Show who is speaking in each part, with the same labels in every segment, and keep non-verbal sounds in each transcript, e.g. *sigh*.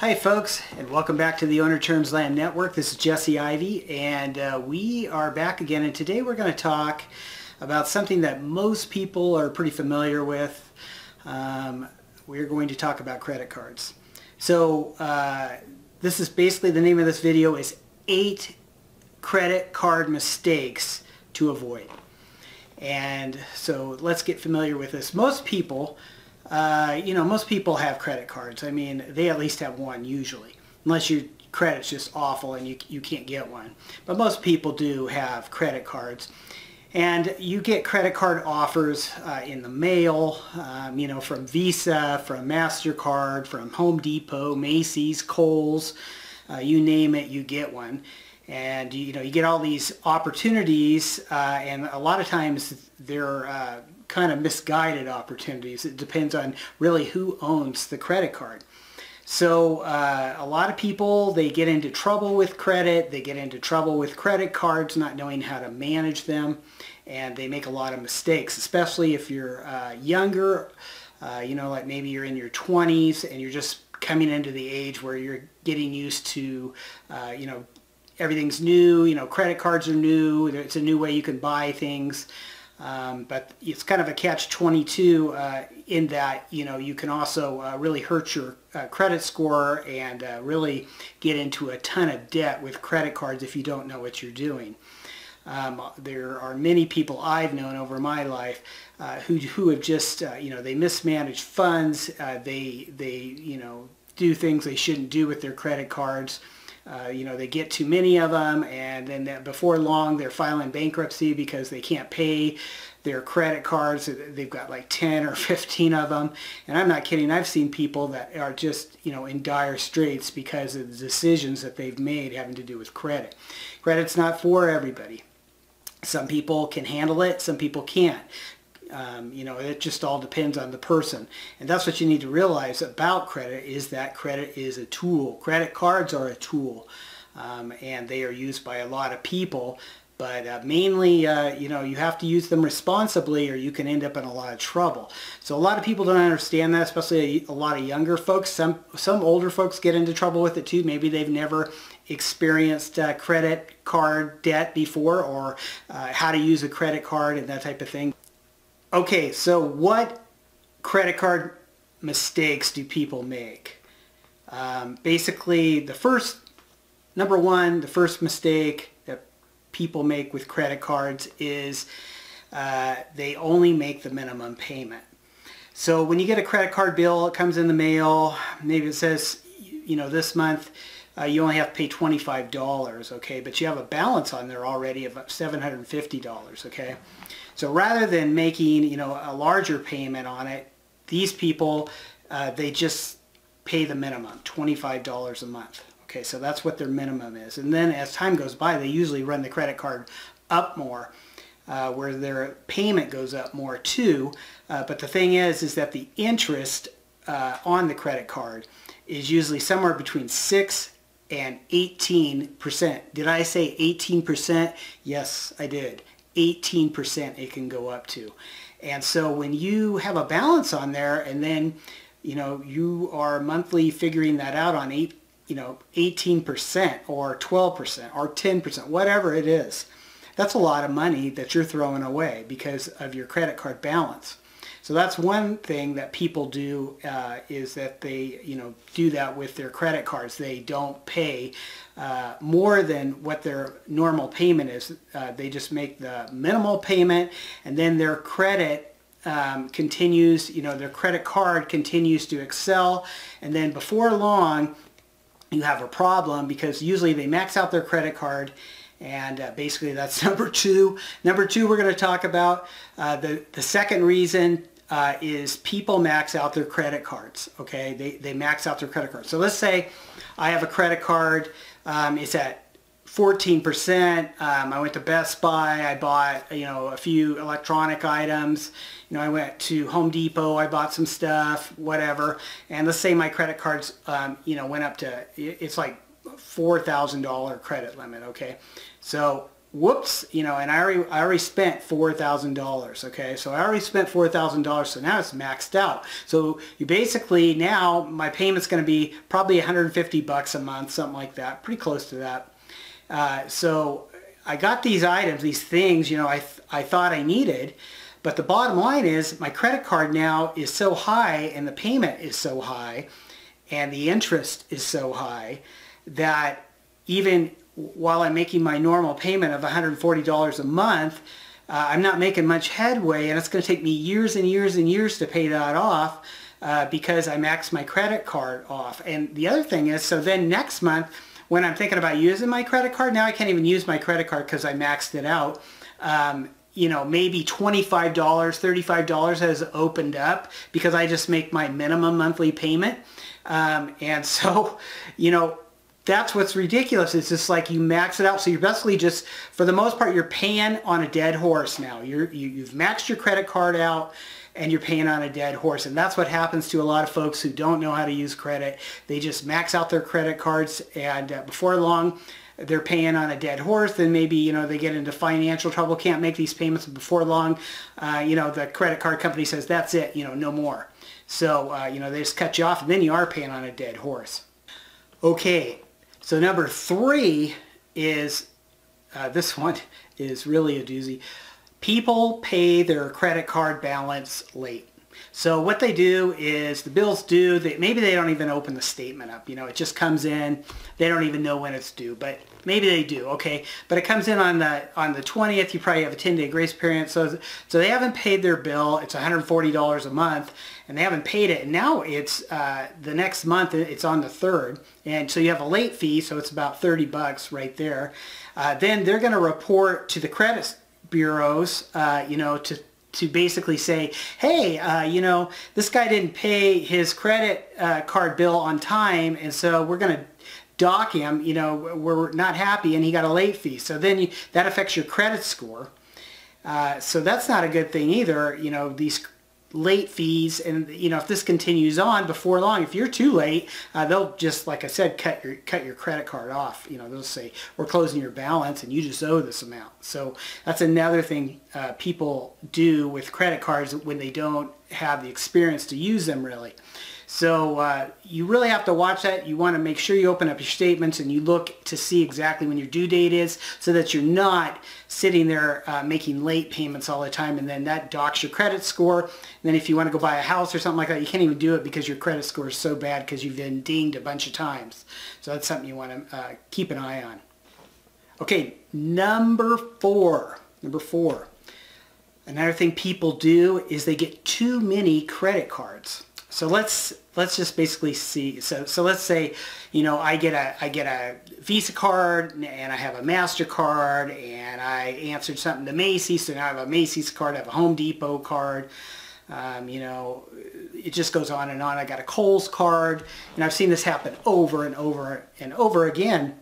Speaker 1: Hi folks and welcome back to the Owner Terms Land Network. This is Jesse Ivy and uh, we are back again and today we're going to talk about something that most people are pretty familiar with. Um, we're going to talk about credit cards. So uh, this is basically the name of this video is eight credit card mistakes to avoid. And so let's get familiar with this. Most people uh, you know, most people have credit cards. I mean, they at least have one usually, unless your credit's just awful and you, you can't get one. But most people do have credit cards. And you get credit card offers uh, in the mail, um, you know, from Visa, from MasterCard, from Home Depot, Macy's, Kohl's, uh, you name it, you get one. And, you know, you get all these opportunities, uh, and a lot of times they're uh, kind of misguided opportunities. It depends on really who owns the credit card. So uh, a lot of people, they get into trouble with credit, they get into trouble with credit cards, not knowing how to manage them, and they make a lot of mistakes, especially if you're uh, younger, uh, you know, like maybe you're in your 20s and you're just coming into the age where you're getting used to, uh, you know, everything's new, you know, credit cards are new, it's a new way you can buy things. Um, but it's kind of a catch-22 uh, in that you know you can also uh, really hurt your uh, credit score and uh, really get into a ton of debt with credit cards if you don't know what you're doing. Um, there are many people I've known over my life uh, who who have just uh, you know they mismanage funds, they they you know do things they shouldn't do with their credit cards. Uh, you know, they get too many of them and then before long they're filing bankruptcy because they can't pay their credit cards. They've got like 10 or *laughs* 15 of them. And I'm not kidding. I've seen people that are just, you know, in dire straits because of the decisions that they've made having to do with credit. Credit's not for everybody. Some people can handle it, some people can't. Um, you know, it just all depends on the person. And that's what you need to realize about credit is that credit is a tool. Credit cards are a tool. Um, and they are used by a lot of people. But uh, mainly, uh, you know, you have to use them responsibly or you can end up in a lot of trouble. So a lot of people don't understand that, especially a, a lot of younger folks. Some, some older folks get into trouble with it too. Maybe they've never experienced uh, credit card debt before or uh, how to use a credit card and that type of thing. Okay, so what credit card mistakes do people make? Um, basically, the first, number one, the first mistake that people make with credit cards is uh, they only make the minimum payment. So when you get a credit card bill, it comes in the mail, maybe it says, you know, this month uh, you only have to pay $25, okay, but you have a balance on there already of $750, okay? So rather than making, you know, a larger payment on it, these people, uh, they just pay the minimum, $25 a month. Okay, so that's what their minimum is. And then as time goes by, they usually run the credit card up more, uh, where their payment goes up more too. Uh, but the thing is, is that the interest uh, on the credit card is usually somewhere between 6 and 18%. Did I say 18%? Yes, I did. 18% it can go up to. And so when you have a balance on there and then, you know, you are monthly figuring that out on eight, you know, 18% or 12% or 10%, whatever it is, that's a lot of money that you're throwing away because of your credit card balance. So that's one thing that people do uh, is that they, you know, do that with their credit cards. They don't pay uh, more than what their normal payment is. Uh, they just make the minimal payment and then their credit um, continues, you know, their credit card continues to excel and then before long you have a problem because usually they max out their credit card and uh, basically that's *laughs* number two. Number two we're going to talk about uh, the, the second reason uh, is people max out their credit cards, okay? They, they max out their credit cards. So let's say I have a credit card, um, it's at 14%. Um, I went to Best Buy, I bought, you know, a few electronic items. You know, I went to Home Depot, I bought some stuff, whatever. And let's say my credit cards, um, you know, went up to, it's like $4,000 credit limit, okay? So whoops, you know, and I already, I already spent $4,000, okay? So I already spent $4,000, so now it's maxed out. So you basically, now my payment's gonna be probably 150 bucks a month, something like that, pretty close to that. Uh, so I got these items, these things, you know, I, th I thought I needed, but the bottom line is my credit card now is so high and the payment is so high and the interest is so high that even while I'm making my normal payment of $140 a month, uh, I'm not making much headway and it's going to take me years and years and years to pay that off uh, because I maxed my credit card off. And the other thing is, so then next month when I'm thinking about using my credit card, now I can't even use my credit card because I maxed it out. Um, you know, maybe $25, $35 has opened up because I just make my minimum monthly payment. Um, and *laughs* so, you know, that's what's ridiculous. It's just like you max it out. So you're basically just, for the most part, you're paying on a dead horse now. You're, you, you've maxed your credit card out and you're paying on a dead horse. And that's what happens to a lot of folks who don't know how to use credit. They just max out their credit cards and uh, before long, they're paying on a dead horse, then maybe, you know, they get into financial trouble, can't make these payments before long. Uh, you know, the credit card company says, that's it, you know, no more. So, uh, you know, they just cut you off and then you are paying on a dead horse. Okay, so number three is, uh, this *laughs* one is really a doozy. People pay their credit card balance late. So what they do is the bills due, they, maybe they don't even open the statement up, you know, it just comes in, they don't even know when it's due, but maybe they do, okay, but it comes in on the on the 20th, you probably have a 10-day grace period, so, so they haven't paid their bill, it's $140 a month, and they haven't paid it, and now it's uh, the next month, it's on the 3rd, and so you have a late fee, so it's about 30 bucks right there. Uh, then they're going to report to the credit bureaus, uh, you know, to to basically say, hey, uh, you know, this guy didn't pay his credit uh, card bill on time, and so we're going to dock him, you know, we're not happy, and he got a late fee. So then you, that affects your credit score. Uh, so that's not a good thing either. You know, these late fees and you know if this continues on before long if you're too late uh, they'll just like I said cut your cut your credit card off. You know they'll say we're closing your balance and you just owe this amount. So that's another thing uh, people do with credit cards when they don't have the experience to use them really so uh, you really have to watch that. You want to make sure you open up your statements and you look to see exactly when your due date is so that you're not sitting there uh, making late payments all the time and then that docks your credit score. And then if you want to go buy a house or something like that, you can't even do it because your credit score is so bad because you've been dinged a bunch of times. So that's something you want to uh, keep an eye on. Okay, number four. Number four. Another thing people do is they get too many credit cards. So let's let's just basically see. So so let's say, you know, I get a I get a Visa card and I have a Mastercard and I answered something to Macy's, so now I have a Macy's card, I have a Home Depot card. Um, you know, it just goes on and on. I got a Kohl's card, and I've seen this happen over and over and over again.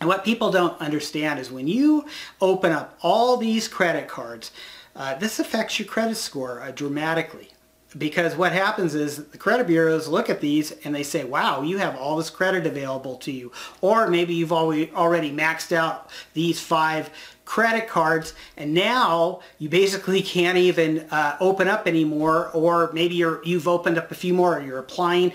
Speaker 1: And what people don't understand is when you open up all these credit cards, uh, this affects your credit score uh, dramatically because what happens is the credit bureaus look at these and they say, wow, you have all this credit available to you. Or maybe you've already maxed out these five credit cards and now you basically *laughs* can't even uh, open up anymore or maybe you're, you've opened up a few more or you're applying.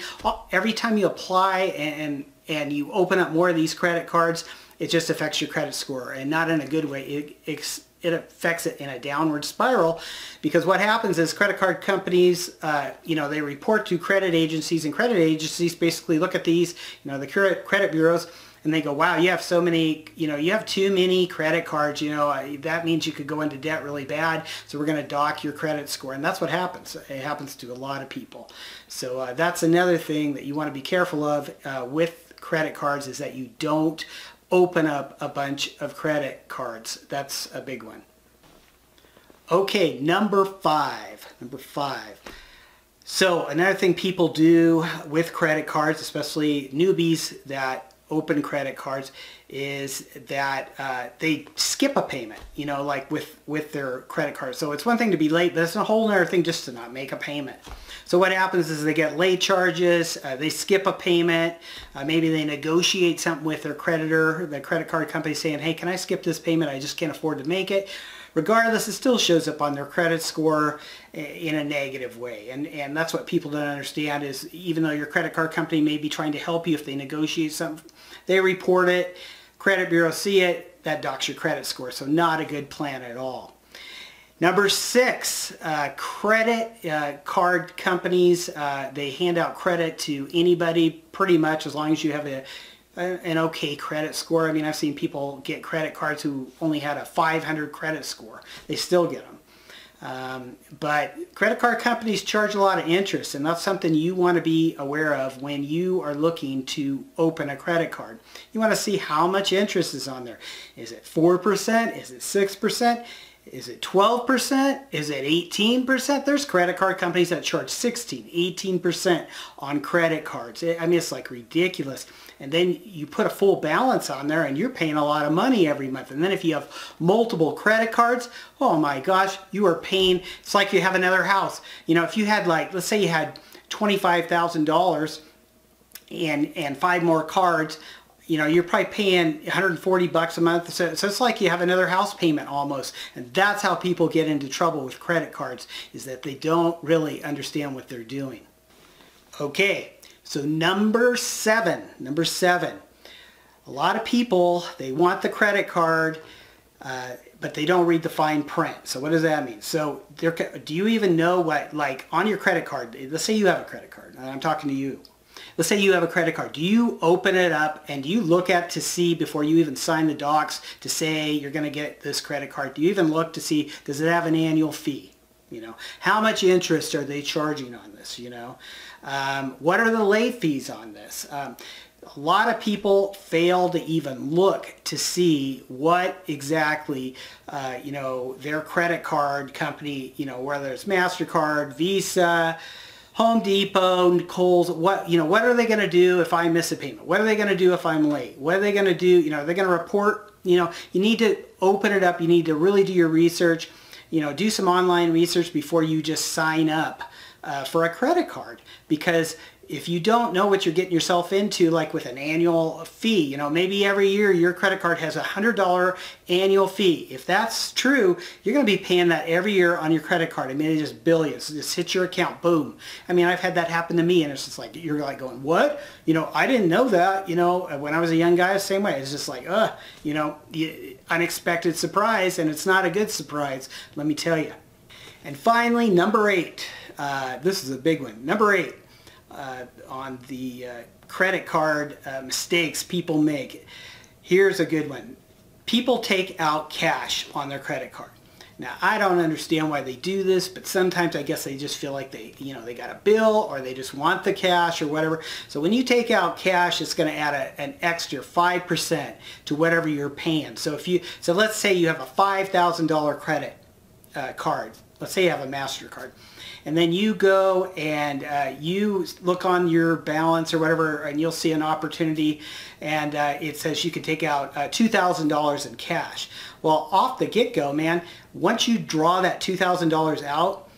Speaker 1: Every time you apply and, and you open up more of these credit cards, it just affects your credit score and not in a good way. It, it, affects it in a downward spiral because what happens is credit card companies, uh, you know, they report to credit agencies and credit agencies basically look at these, you know, the credit, bureaus and they go, wow, you have so many, you know, you have too many credit cards, you know, that means you could go into debt really bad, so we're going to dock your credit score. And that's what happens. It happens to a lot of people. So uh, that's another thing that you want to be careful of uh, with credit cards is that you don't open up a bunch of credit cards. That's a big one. Okay, number five. Number five. So another thing people do with credit cards, especially newbies that open credit cards is that uh, they skip a payment, you know, like with, with their credit card. So it's one thing to be late, but it's a whole other thing just to not make a payment. So what happens is they get late charges, uh, they skip a payment, uh, maybe they negotiate something with their creditor, the credit card company saying, hey, can I skip this payment? I just can't afford to make it regardless, it still shows up on their credit score in a negative way. And, and that's what people don't understand is even though your credit card company may be trying to help you if they negotiate something, they report it, credit bureau see it, that docks your credit score. So not a good plan at all. Number six, uh, credit uh, card companies, uh, they hand out credit to anybody pretty much as long as you have a an okay credit score. I mean, I've seen people get credit cards who only had a 500 credit score. They still get them. Um, but credit card companies charge a lot of interest, and that's something you want to be aware of when you are looking to open a credit card. You want to see how much interest is on there. Is it 4%? Is it 6%? Is it 12%? Is it 18%? There's credit card companies that charge 16, 18% on credit cards. I mean, it's like ridiculous. And then you put a full balance on there and you're paying a lot of money every month. And then if you have multiple credit cards, oh my gosh, you are paying, it's like you have another house. You know, if you had like, let's say you had $25,000 and, and five more cards, you know, you're probably paying 140 bucks a month. So, so, it's like you have another house payment almost. And that's how people get into trouble with credit cards is that they don't really understand what they're doing. Okay, so number seven, number seven. A lot of people, they want the credit card, uh, but they don't read the fine print. So what does that mean? So do you even know what, like on your credit card, let's say you have a credit card, and I'm talking to you let's say you have a credit card. Do you open it up and do you look at to see before you even sign the docs to say you're going to get this credit card? Do you even look to see, does it have an annual fee? You know, how much interest are they charging on this? You know, um, what are the late fees on this? Um, a lot of people fail to even look to see what exactly, uh, you know, their credit card company, you know, whether it's MasterCard, Visa, Home Depot, Kohl's, what, you know, what are they going to do if I miss a payment? What are they going to do if I'm late? What are they going to do? You know, are they going to report? You know, you need to open it up. You need to really do your research. You know, do some online research before you just sign up uh, for a credit card because if you don't know what you're getting yourself into, like with an annual fee, you know, maybe every year your credit card has a $100 annual fee. If that's true, you're going to be paying that every year on your credit card. I mean, it just billions. It just hits your account, boom. I mean, I've had that happen to me, and it's just like, you're like going, what? You know, I didn't know that, you know, when I was a young guy, the same way. It's just like, uh, you know, unexpected surprise, and it's not a good surprise, let me tell you. And finally, number eight. Uh, this is a big one. Number eight uh, on the uh, credit card uh, mistakes people make. Here's a good one. People take out cash on their credit card. Now, I don't understand why they do this, but sometimes I guess they just feel like they, you know, they got a bill or they just want the cash or whatever. So when you take out cash, it's going to add a, an extra 5% to whatever you're paying. So if you, so let's say you have a $5,000 credit uh, card. Let's say you have a MasterCard and then you go and uh, you look on your balance or whatever and you'll see an opportunity and uh, it says you can take out uh, $2,000 in cash. Well, off the get-go, man, once you draw that $2,000 out,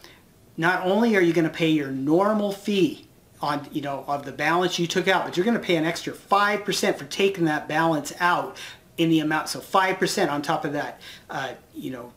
Speaker 1: not only are you going to pay your normal fee on you know of the balance you took out, but you're going to pay an extra 5% for taking that balance out in the amount. So 5% on top of that, uh, you know,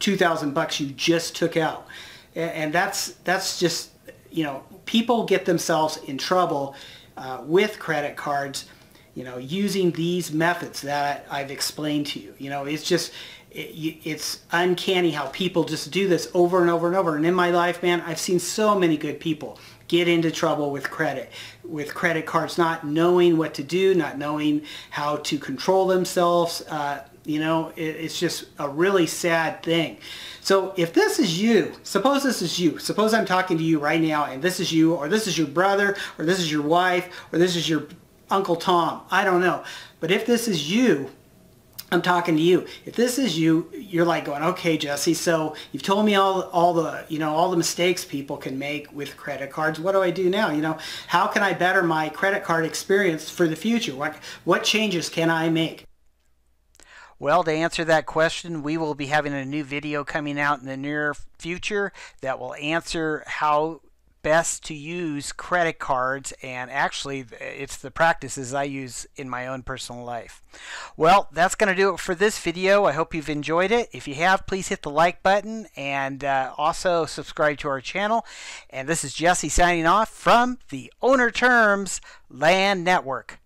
Speaker 1: 2,000 bucks you just took out. And that's that's just you know people get themselves in trouble uh, with credit cards you know using these methods that I've explained to you. You know it's just it, it's uncanny how people just do this over and over and over. And in my life man I've seen so many good people get into trouble with credit with credit cards not knowing what to do not knowing how to control themselves uh, you know it, it's just a really sad thing so if this is you, suppose this is you, suppose I'm talking to you right now and this is you, or this is your brother, or this is your wife, or this is your Uncle Tom, I don't know. But if this is you, I'm talking to you. If this is you, you're like going, okay, Jesse. So you've told me all all the you know all the mistakes people can make with credit cards. What do I do now? You know, how can I better my credit card experience for the future? What what changes can I make?
Speaker 2: Well, to answer that question, we will be having a new video coming out in the near future that will answer how best to use credit cards and actually it's the practices I use in my own personal life. Well, that's going to do it for this video. I hope you've enjoyed it. If you have, please hit the like button and uh, also subscribe to our channel. And this is Jesse signing off from the Owner Terms Land Network.